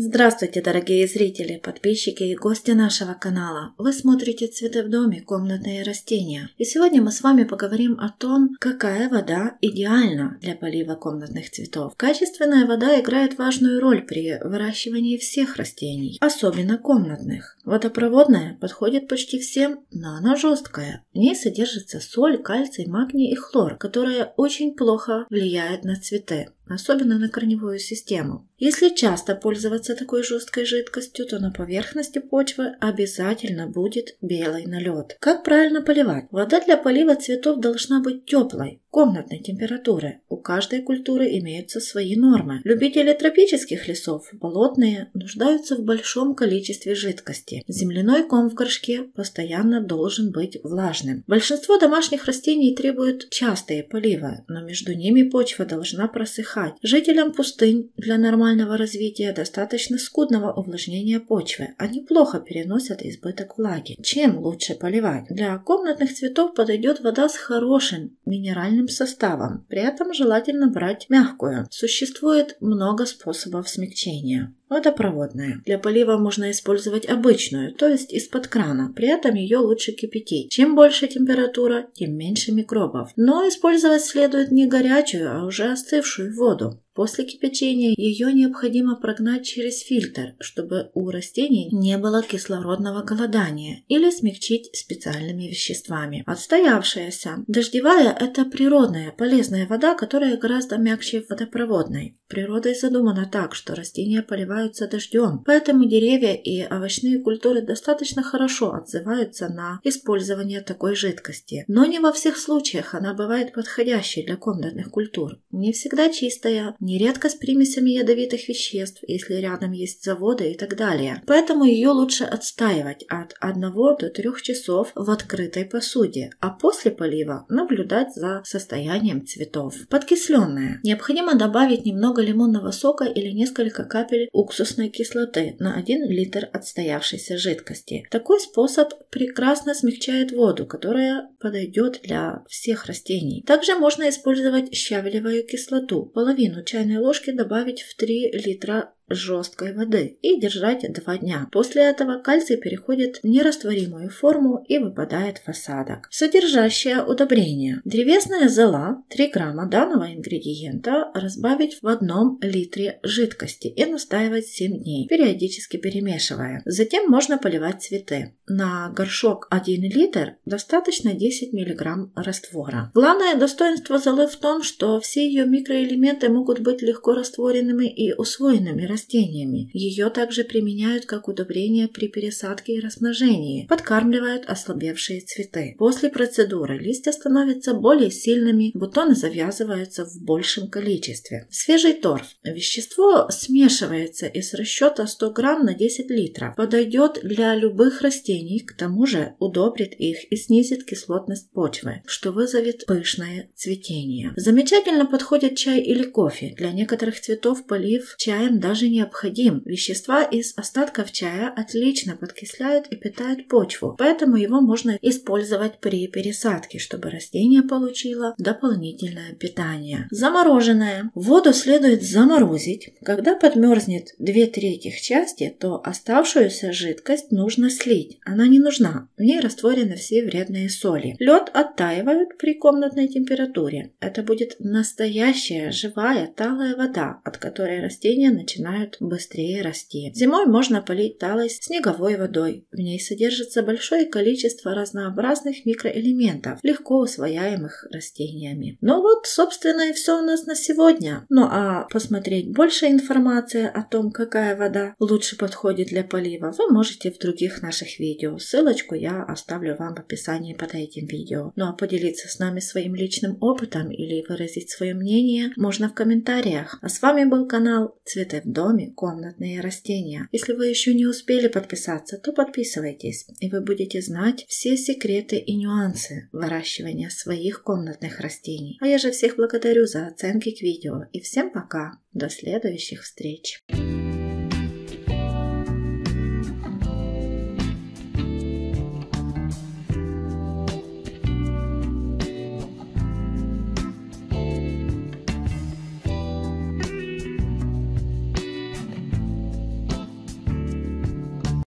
Здравствуйте, дорогие зрители, подписчики и гости нашего канала. Вы смотрите «Цветы в доме. Комнатные растения». И сегодня мы с вами поговорим о том, какая вода идеальна для полива комнатных цветов. Качественная вода играет важную роль при выращивании всех растений, особенно комнатных. Водопроводная подходит почти всем, но она жесткая. В ней содержится соль, кальций, магний и хлор, которые очень плохо влияют на цветы особенно на корневую систему. Если часто пользоваться такой жесткой жидкостью, то на поверхности почвы обязательно будет белый налет. Как правильно поливать? Вода для полива цветов должна быть теплой, комнатной температуры. У каждой культуры имеются свои нормы. Любители тропических лесов, болотные, нуждаются в большом количестве жидкости. Земляной ком в горшке постоянно должен быть влажным. Большинство домашних растений требуют частые поливы, но между ними почва должна просыхать. Жителям пустынь для нормального развития достаточно скудного увлажнения почвы. Они плохо переносят избыток влаги. Чем лучше поливать? Для комнатных цветов подойдет вода с хорошим минеральным составом. При этом желательно брать мягкую. Существует много способов смягчения. Водопроводная. Для полива можно использовать обычную, то есть из-под крана. При этом ее лучше кипятить. Чем больше температура, тем меньше микробов. Но использовать следует не горячую, а уже остывшую воду. После кипячения ее необходимо прогнать через фильтр, чтобы у растений не было кислородного голодания или смягчить специальными веществами. Отстоявшаяся. Дождевая – это природная, полезная вода, которая гораздо мягче водопроводной. Природой задумано так, что растения поливаются дождем, поэтому деревья и овощные культуры достаточно хорошо отзываются на использование такой жидкости. Но не во всех случаях она бывает подходящей для комнатных культур. Не всегда чистая, нередко с примесями ядовитых веществ, если рядом есть заводы и так далее. Поэтому ее лучше отстаивать от 1 до 3 часов в открытой посуде, а после полива наблюдать за состоянием цветов. Подкисленная. Необходимо добавить немного лимонного сока или несколько капель уксусной кислоты на 1 литр отстоявшейся жидкости. Такой способ прекрасно смягчает воду, которая подойдет для всех растений. Также можно использовать щавелевую кислоту, половину чайной чайной ложки добавить в 3 литра жесткой воды и держать 2 дня. После этого кальций переходит в нерастворимую форму и выпадает в осадок. Содержащее удобрение. Древесная зола 3 грамма данного ингредиента разбавить в одном литре жидкости и настаивать 7 дней, периодически перемешивая. Затем можно поливать цветы. На горшок 1 литр достаточно 10 мг раствора. Главное достоинство золы в том, что все ее микроэлементы могут быть легко растворенными и усвоенными растениями. Ее также применяют как удобрение при пересадке и размножении, подкармливают ослабевшие цветы. После процедуры листья становятся более сильными, бутоны завязываются в большем количестве. Свежий торф. Вещество смешивается из расчета 100 грамм на 10 литров. Подойдет для любых растений, к тому же удобрит их и снизит кислотность почвы, что вызовет пышное цветение. Замечательно подходит чай или кофе. Для некоторых цветов полив чаем даже необходим. Вещества из остатков чая отлично подкисляют и питают почву, поэтому его можно использовать при пересадке, чтобы растение получило дополнительное питание. Замороженное. Воду следует заморозить. Когда подмерзнет 2 трети части, то оставшуюся жидкость нужно слить. Она не нужна. В ней растворены все вредные соли. Лед оттаивают при комнатной температуре. Это будет настоящая живая талая вода, от которой растения начинают начинают быстрее расти. Зимой можно полить талой снеговой водой. В ней содержится большое количество разнообразных микроэлементов, легко усвояемых растениями. Ну вот, собственно, и все у нас на сегодня. Ну а посмотреть больше информации о том, какая вода лучше подходит для полива, вы можете в других наших видео. Ссылочку я оставлю вам в описании под этим видео. Ну а поделиться с нами своим личным опытом или выразить свое мнение можно в комментариях. А с вами был канал Цветы в доме комнатные растения. Если вы еще не успели подписаться, то подписывайтесь, и вы будете знать все секреты и нюансы выращивания своих комнатных растений. А я же всех благодарю за оценки к видео и всем пока. До следующих встреч.